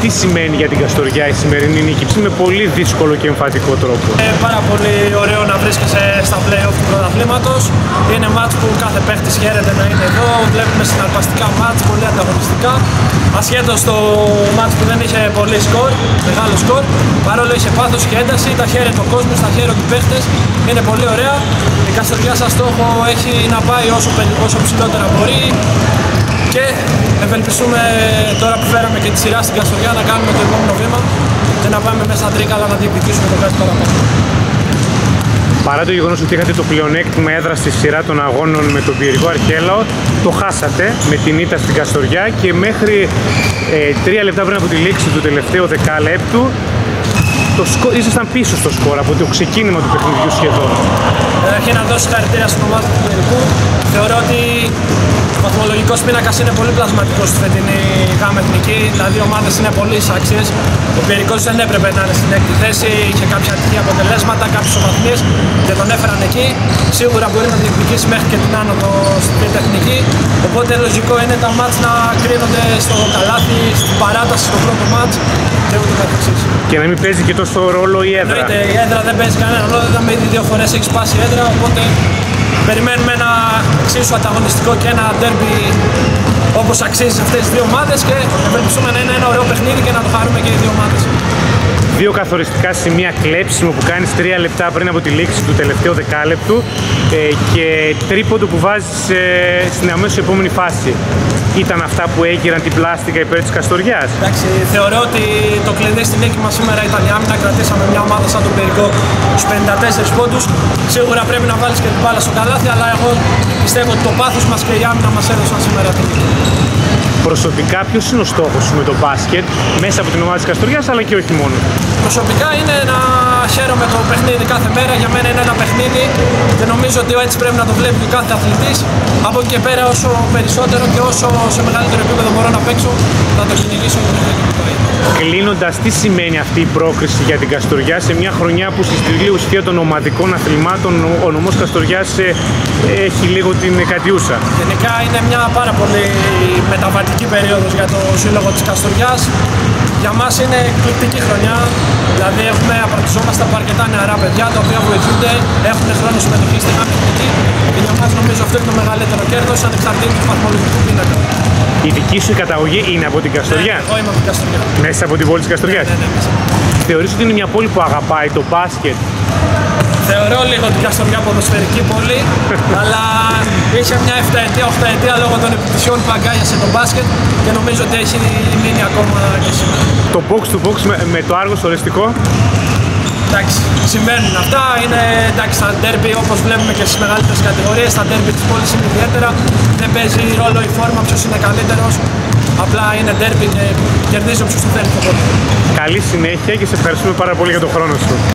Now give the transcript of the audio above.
τι σημαίνει για την Καστοριά η σημερινή νίκη με πολύ δύσκολο και εμφαντικό τρόπο. Ε, πάρα πολύ ωραίο να βρίσκεσαι στα play-off του πρωταθλήματος. Είναι μάτς που κάθε παίχτης χαίρεται να είναι εδώ. Βλέπουμε συναρπαστικά μάτς, πολύ ανταγωνιστικά. Ασχέτως το μάτς που δεν είχε πολύ σκορ, μεγάλο σκορ, παρόλο είχε πάθος και ένταση, τα χαίρεται ο κόσμος, τα χαίρεται οι παίχτες. Είναι πολύ ωραία. Η Καστοριά σαν στόχο έχει να πάει όσο, όσο ψηλότερα μπορεί και ευελπιστούμε τώρα που φέραμε και τη σειρά στην Καστοριά να κάνουμε το επόμενο βήμα και να πάμε μέσα στα τρίκαλα να διεκδικήσουμε το κάτι παραπάνω. Παρά το γεγονός ότι είχατε το πλεονέκτημα έδρας στη σειρά των αγώνων με τον Πιερικό Αρχέλαο, το χάσατε με την ήττα στην Καστοριά και μέχρι ε, τρία λεπτά πριν από τη λήξη του τελευταίου δεκάλεπτου το σκο... ήσασταν πίσω στο σκορ από το ξεκίνημα του παιχνιδιού σχεδόν. Καταρχήν να δώσω χαρακτήρα στην ομάδα του Πιερικού. Θεωρώ ότι ο βαθμολογικός πίνακας είναι πολύ πλασματικός στη φετινή γάμα εθνική. Τα δύο ομάδες είναι πολύ άξιε. Ο Πιερικό δεν έπρεπε να είναι στην έκτη θέση. Είχε κάποια ατυχή αποτελέσματα, κάποιε ομαθμίε και τον έφεραν εκεί. Σίγουρα μπορεί να διεκδικήσει μέχρι και την άνοδο στην τρίτη εθνική. Οπότε λογικό είναι τα μάτς να κρίνονται στο καλάθι, στην παράταση στο πρώτο μάτς και ούτω καθεξής. Και να μην παίζει και τόσο ρόλο η έδρα. Εννοείται, η έδρα δεν παίζει κανένα ρόλο, δεν με ήδη δύο φορές έχει σπάσει η έδρα. Οπότε περιμένουμε ένα εξίσου ανταγωνιστικό και ένα ντέρμπι όπως αξίζει σε αυτές τις δύο ομάδες και ευελπιστούμε να είναι ένα ωραίο παιχνίδι και να το χαρούμε και οι δύο ομάδες. Δύο καθοριστικά σημεία κλέψιμο που κάνεις τρία λεπτά πριν από τη λήξη του τελευταίου δεκάλεπτου ε, και τρίποντο που βάζεις ε, στην αμέσως επόμενη φάση. Ήταν αυτά που έγιναν την πλάστικα υπέρ της Καστοριάς. Εντάξει, θεωρώ ότι το κλειδί στην νίκη μας σήμερα ήταν η άμυνα. Κρατήσαμε μια ομάδα σαν τον Περικό στους 54 πόντους. Σίγουρα πρέπει να βάλεις και την μπάλα στο καλάθι, αλλά εγώ πιστεύω ότι το πάθος μας και η άμυνα μας έδωσαν σήμερα την νίκη. Προσωπικά, ποιος είναι ο στόχος σου με το μπάσκετ μέσα από την ομάδα της Καστοριάς, αλλά και όχι μόνο; Προσωπικά είναι να χαίρομαι το παιχνίδι κάθε μέρα. Για μένα είναι ένα παιχνίδι και νομίζω ότι έτσι πρέπει να το βλέπει και κάθε αθλητής. Από εκεί και πέρα, όσο περισσότερο και όσο σε μεγαλύτερο επίπεδο μπορώ να παίξω, θα το κυνηγήσω Κλείνοντας, τι σημαίνει αυτή η πρόκριση για την Καστοριά σε μια χρονιά που στη στριλή ουσία των ομαδικών αθλημάτων ο νομός Καστοριάς ε, έχει λίγο την κατιούσα. Γενικά είναι μια πάρα πολύ μεταβατική περίοδος για το σύλλογο της Καστοριάς. Για μας είναι εκπληκτική χρονιά, δηλαδή έχουμε απαρτιζόμαστε από αρκετά νεαρά παιδιά τα οποία βοηθούνται, έχουν χρόνο συμμετοχή στην άμυνα και για μας νομίζω αυτό είναι το μεγαλύτερο κέρδος ανεξαρτήτως του βαθμολογικού πίνακα. Η δική σου καταγωγή είναι από την Καστοριά; Ναι, εγώ είμαι από την Καστοριά. Μέσα από την πόλη της Καστοριάς. Ναι, ναι, ναι, μέσα. Θεωρείς ότι είναι μια πόλη που αγαπάει το μπάσκετ; Θεωρώ λίγο την Καστοριά ποδοσφαιρική πόλη, αλλά είχε μια 7 8 ετία λόγω των επιτυχιών που αγκάλιασε το μπάσκετ και νομίζω ότι έχει μείνει ακόμα και σήμερα. Το box to box με, με το άργο στο οριστικό. Εντάξει, συμβαίνουν αυτά. Είναι εντάξει, στα ντέρμπι όπως βλέπουμε και στις μεγαλύτερες κατηγορίες. Στα ντέρμπι της πόλης είναι ιδιαίτερα. Δεν παίζει ρόλο η φόρμα, ποιος είναι καλύτερος. Απλά είναι ντέρμπι και κερδίζεις όποιος το θέλει το πόδι. Καλή συνέχεια και σε ευχαριστούμε πάρα πολύ για τον χρόνο σου.